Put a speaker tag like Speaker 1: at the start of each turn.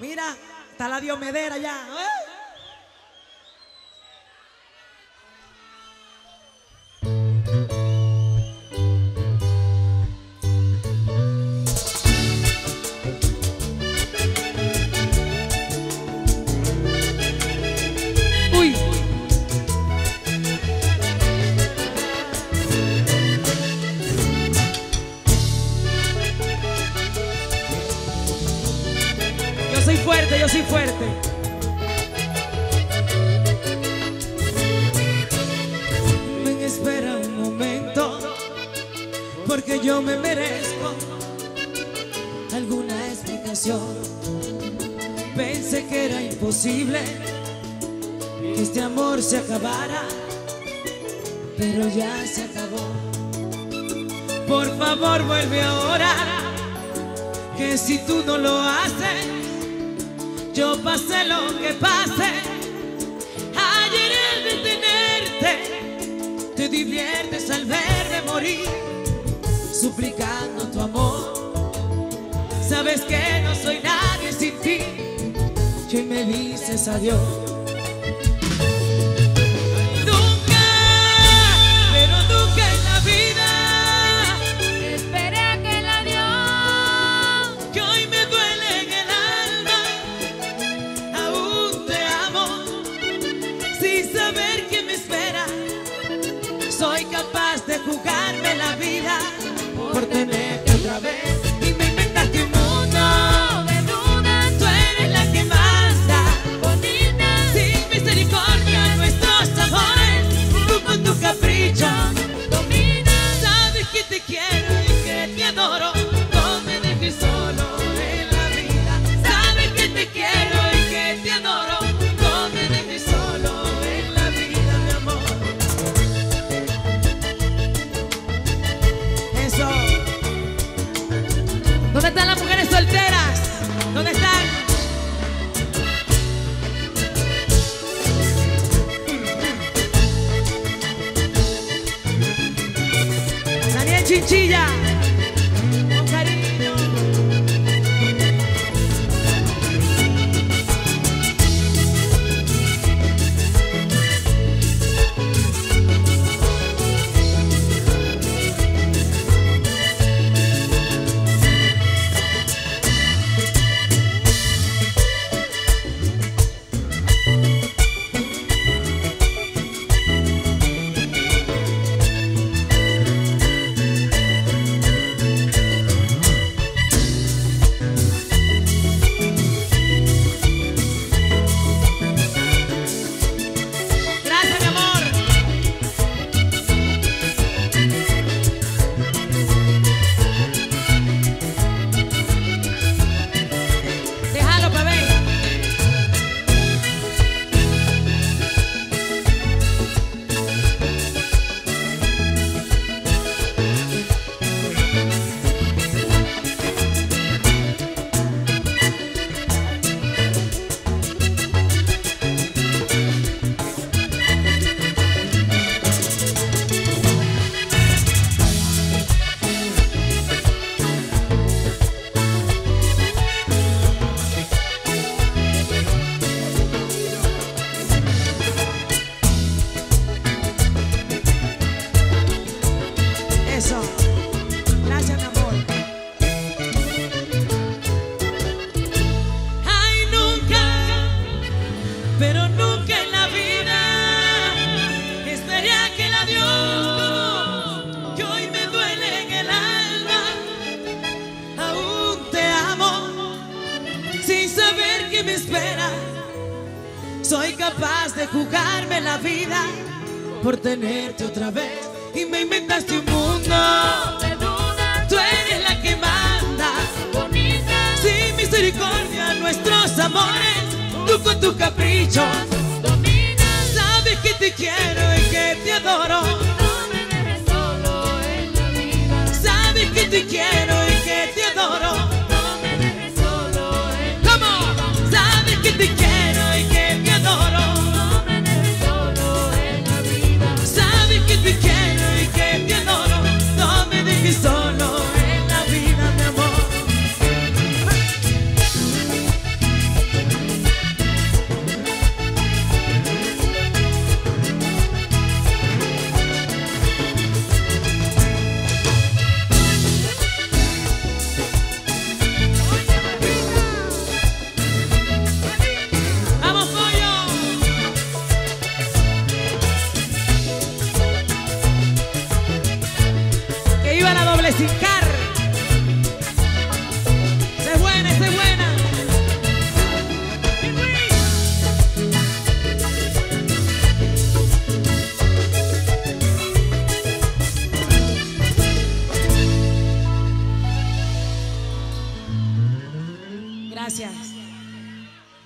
Speaker 1: Mira, está la Diomedera ya. Yo soy fuerte. Ven, espera un momento, porque yo me merezco alguna explicación. Pensé que era imposible que este amor se acabara, pero ya se acabó. Por favor, vuelve ahora que si tú no lo haces, yo pase lo que pase. Ayer el detenerte, te diviertes al verme morir, suplicando tu amor. Sabes que no soy nadie sin ti, hoy me dices adiós. Soy capaz de jugarme la vida por tenerte otra vez. Chinchilla. Soy capaz de jugarme la vida por tenerte otra vez y me inventaste un mundo.
Speaker 2: De dudas.
Speaker 1: Tú eres la que manda,
Speaker 2: Bonita.
Speaker 1: sin misericordia nuestros amores. Tú con tu capricho,
Speaker 2: Domina.
Speaker 1: sabes que te quiero y que te adoro.
Speaker 2: ¡Viva la
Speaker 1: doble sin cara!